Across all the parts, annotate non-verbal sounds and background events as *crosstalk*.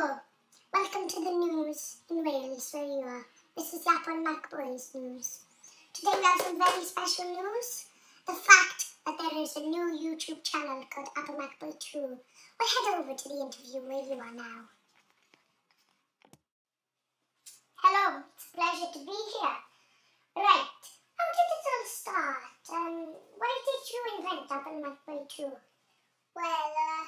Hello, welcome to the news in Wales where you are. This is the Apple Mac Boys news. Today we have some very special news. The fact that there is a new YouTube channel called Apple Mac Boy 2. We'll head over to the interview where you are now. Hello, it's a pleasure to be here. Right, how did it all start? Um, why did you invent Apple Mac Boy 2? Well, uh,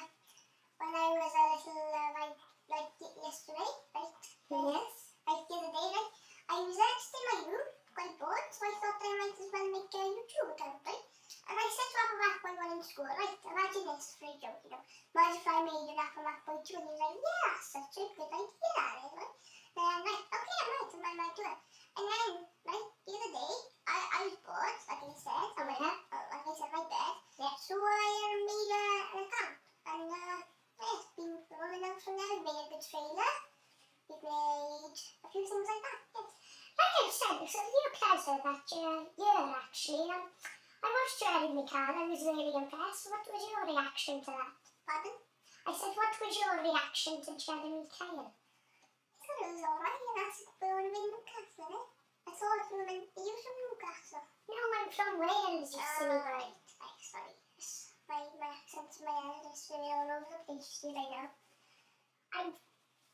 when I was a little, uh, like, like yesterday, right? Yes. Like the other day, like, I was just in my room, quite bored, so I thought I might as well make a YouTube account, right? And I said to Apple Mac Boy 1 in school, right, imagine this for a joke, you know. What if I made an Apple Mac Boy 2? And he was like, yeah, such a good idea, right? And I'm like, okay, I'm right, I might do it. And then, right, the other day, I, I was bored, like I said, Oh, yeah. uh, like I said, my bed. Yeah. So I uh, made uh, an account. And uh, yeah, it's been rolling out from there. We made a good trailer. We've made a few things like that. Yeah. Like I said, it's a real pleasure that you're here actually. Um, I watched your Eddie McCann, I was really impressed. What was your reaction to that? Pardon? I said, what was your reaction to Jeremy Kyle? I thought it was alright. And that's born in Newcastle, eh? I thought you were you from Newcastle. No, I'm from Wales, you Ah, silly boy. right. Right, sorry. My, my accent's my is really all over the place today now. I've,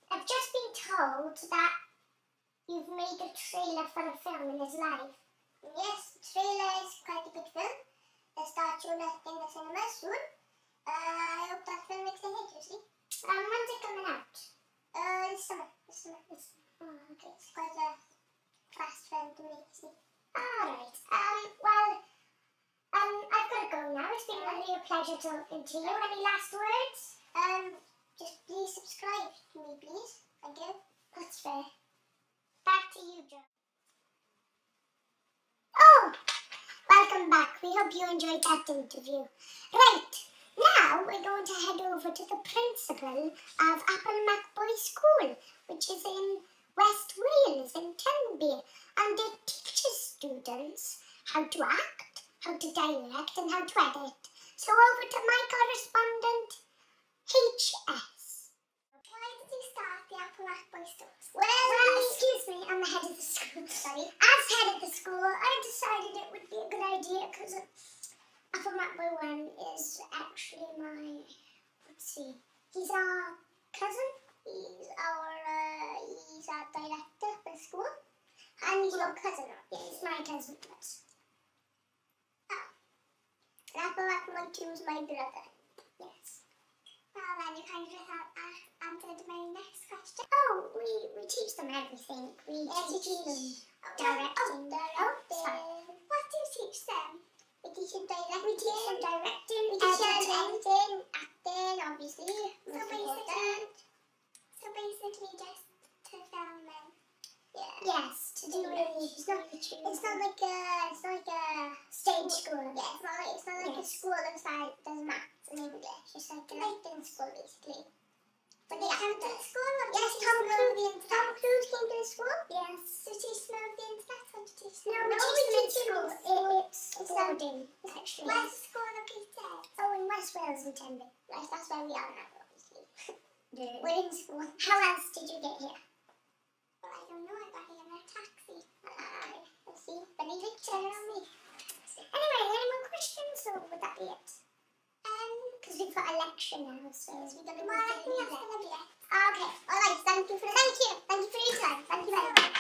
I've just been told that you've made a trailer for a film in his life. Yes, trailer is quite a good film. It in the cinema soon. Uh, I hope that film makes a hit, you see. Um, when's it coming out? Uh, this summer. This summer. It's, oh, okay. It's quite a fast film to make, see. Alright. Um, well, um, I've got to go now. It's been a real pleasure talking to you. Any last words? Um, just please subscribe to me, please. Thank you. That's fair. Back to you, Joe. Oh, welcome back. We hope you enjoyed that interview. Right, now we're going to head over to the principal of Apple Mac Boy School, which is in West Wales, in Tenby, and it teaches students how to act, how to direct, and how to edit. So over to my correspondent, HS. Why did you start the Apple Mac Boy Stores? Well, excuse me, I'm the head of the school. Sorry. As head of the school, I decided it would be a good idea because Apple Mac Boy 1 is actually my. Let's see. He's our cousin. He's our, uh, he's our director for school. And he's your cousin? Yeah, he's my cousin. Apple Mac Boy 2 is my brother. yes. Well, then you kind of just have uh, answered my next question. Oh, we, we teach them everything. We Yes, you teach them. teach. Directing. Oh, directing. sorry. what do you teach them? We teach them directing. We teach them directing, We teach them editing. Yes, to do it. It's not- It's not like a, it's not like a Stage school. Yeah, it's not like, it's not like a school that's like does maths and English. It's like an acting school basically. But they Yeah. the acting school, what Yes, Tom Cruise- the. Tom Cruise came to the school. Yes. Teach them over the internet. What do you teach No, them? we in school. It, it's It's boarding, actually. Where's the school located? Oh, in West Wales and Tenby. Right, that's where we are now, obviously. We're *laughs* We're in school. How else did you get here? Don't know. I got here in a taxi. Uh, let's see. On me. Anyway, any more questions, or would that be it? Um, Because we've got a lecture now, so yes, we got a Well, I think that's that's gonna be it. Okay. All right. Thank you for thank you. Thank you for your time. Thank you very much.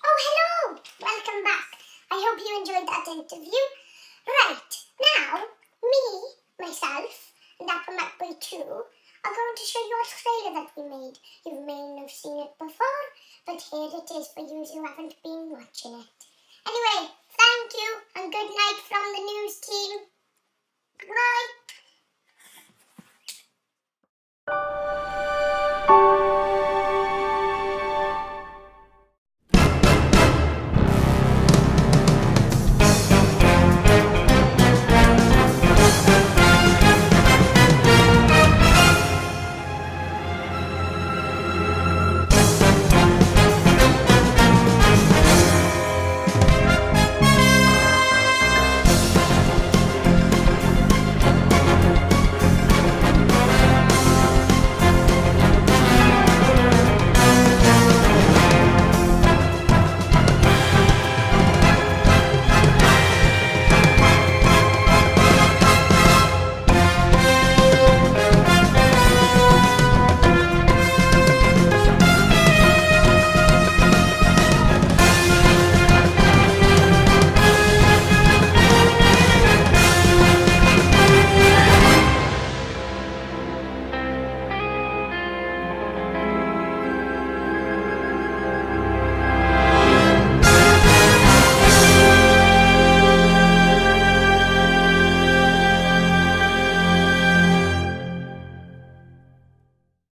Oh, hello! Welcome back. I hope you enjoyed that interview. Right, two, I'm going to show you a trailer that we made. You may have seen it before, but here it is for you who haven't been watching it. Anyway, thank you and good night from the news team. Goodbye.